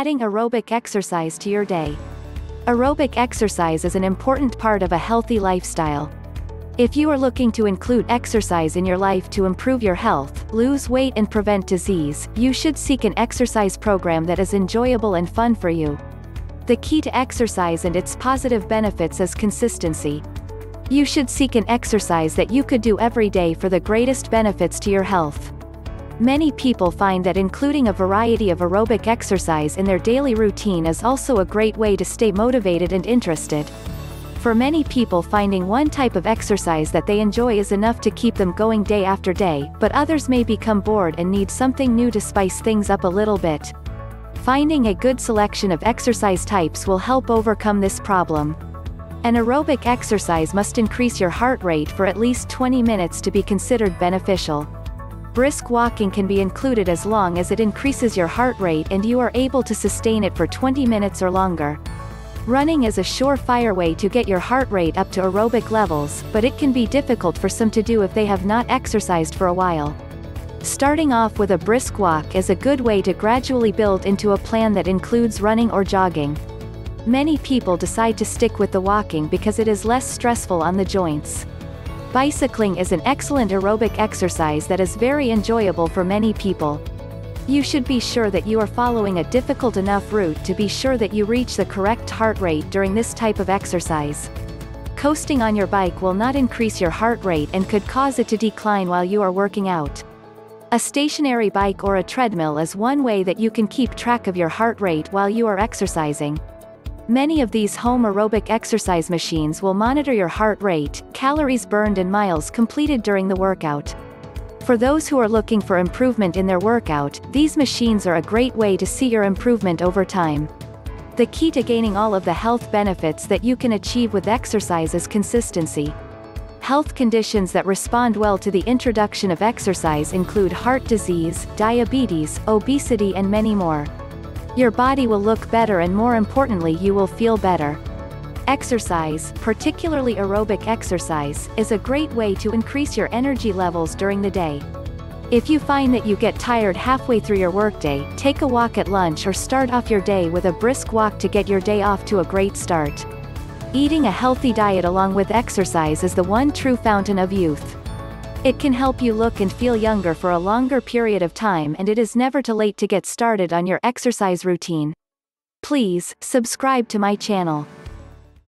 Adding aerobic exercise to your day. Aerobic exercise is an important part of a healthy lifestyle. If you are looking to include exercise in your life to improve your health, lose weight and prevent disease, you should seek an exercise program that is enjoyable and fun for you. The key to exercise and its positive benefits is consistency. You should seek an exercise that you could do every day for the greatest benefits to your health. Many people find that including a variety of aerobic exercise in their daily routine is also a great way to stay motivated and interested. For many people finding one type of exercise that they enjoy is enough to keep them going day after day, but others may become bored and need something new to spice things up a little bit. Finding a good selection of exercise types will help overcome this problem. An aerobic exercise must increase your heart rate for at least 20 minutes to be considered beneficial. Brisk walking can be included as long as it increases your heart rate and you are able to sustain it for 20 minutes or longer. Running is a surefire way to get your heart rate up to aerobic levels, but it can be difficult for some to do if they have not exercised for a while. Starting off with a brisk walk is a good way to gradually build into a plan that includes running or jogging. Many people decide to stick with the walking because it is less stressful on the joints. Bicycling is an excellent aerobic exercise that is very enjoyable for many people. You should be sure that you are following a difficult enough route to be sure that you reach the correct heart rate during this type of exercise. Coasting on your bike will not increase your heart rate and could cause it to decline while you are working out. A stationary bike or a treadmill is one way that you can keep track of your heart rate while you are exercising. Many of these home aerobic exercise machines will monitor your heart rate, calories burned and miles completed during the workout. For those who are looking for improvement in their workout, these machines are a great way to see your improvement over time. The key to gaining all of the health benefits that you can achieve with exercise is consistency. Health conditions that respond well to the introduction of exercise include heart disease, diabetes, obesity and many more. Your body will look better and more importantly you will feel better. Exercise, particularly aerobic exercise, is a great way to increase your energy levels during the day. If you find that you get tired halfway through your workday, take a walk at lunch or start off your day with a brisk walk to get your day off to a great start. Eating a healthy diet along with exercise is the one true fountain of youth. It can help you look and feel younger for a longer period of time and it is never too late to get started on your exercise routine. Please, subscribe to my channel.